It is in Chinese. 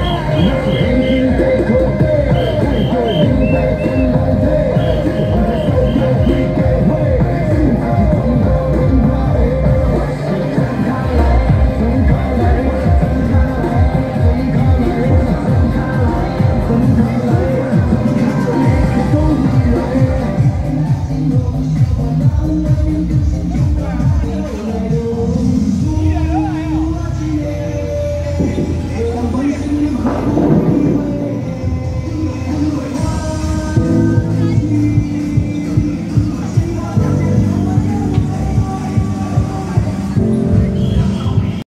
那是年轻在作祟，醉酒明白真难醉，醉红尘终究一败退。我是真快乐，真快乐，我是真快乐，真快乐。